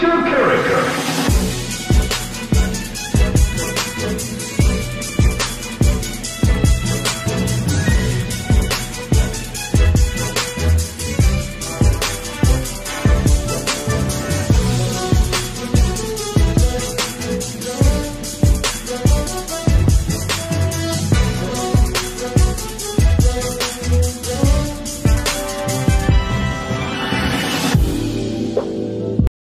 your character?